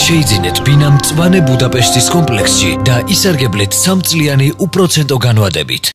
შეიძინეთ ბინა მწვანე ბუდაპეშტის კომპლექსში და ისარგებლეთ სამწლიანი უპროცენტო განვადებით.